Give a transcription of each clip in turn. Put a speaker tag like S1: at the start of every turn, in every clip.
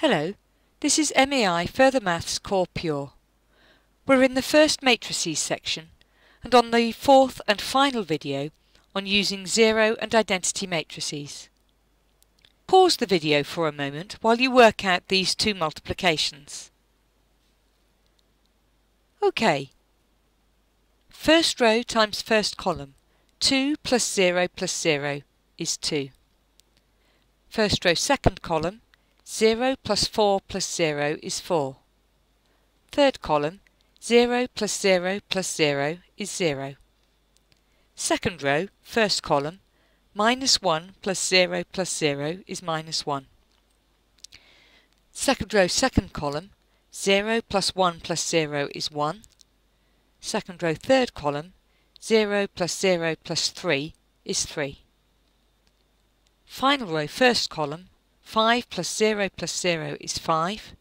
S1: Hello, this is MEI Further Maths Core Pure. We're in the first matrices section and on the fourth and final video on using zero and identity matrices. Pause the video for a moment while you work out these two multiplications. OK. First row times first column. 2 plus 0 plus 0 is 2. First row second column 0 plus 4 plus 0 is 4. Third column, 0 plus 0 plus 0 is 0. Second row, first column, minus 1 plus 0 plus 0 is minus 1. Second row, second column, 0 plus 1 plus 0 is 1. Second row, third column, 0 plus 0 plus 3 is 3. Final row, first column, 5 plus 0 plus 0 is 5.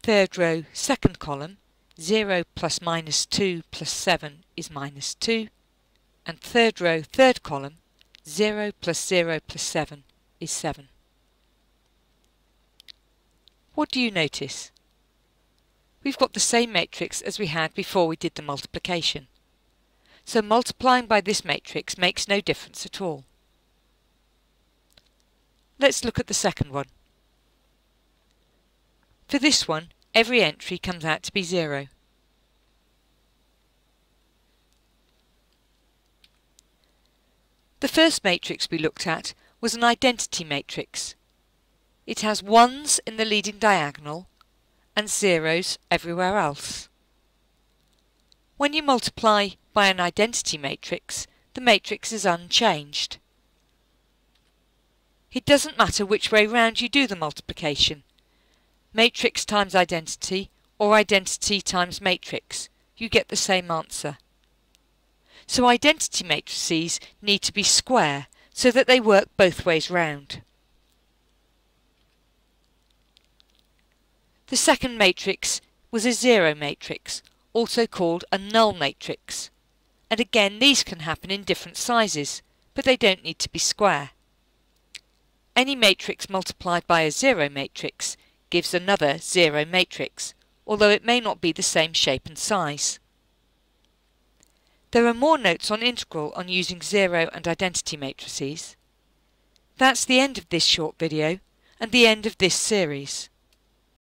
S1: Third row, second column, 0 plus minus 2 plus 7 is minus 2. And third row, third column, 0 plus 0 plus 7 is 7. What do you notice? We've got the same matrix as we had before we did the multiplication. So multiplying by this matrix makes no difference at all. Let's look at the second one. For this one, every entry comes out to be zero. The first matrix we looked at was an identity matrix. It has ones in the leading diagonal and zeros everywhere else. When you multiply by an identity matrix, the matrix is unchanged. It doesn't matter which way round you do the multiplication. Matrix times identity or identity times matrix. You get the same answer. So identity matrices need to be square so that they work both ways round. The second matrix was a zero matrix, also called a null matrix. And again these can happen in different sizes, but they don't need to be square. Any matrix multiplied by a zero matrix gives another zero matrix, although it may not be the same shape and size. There are more notes on integral on using zero and identity matrices. That's the end of this short video and the end of this series.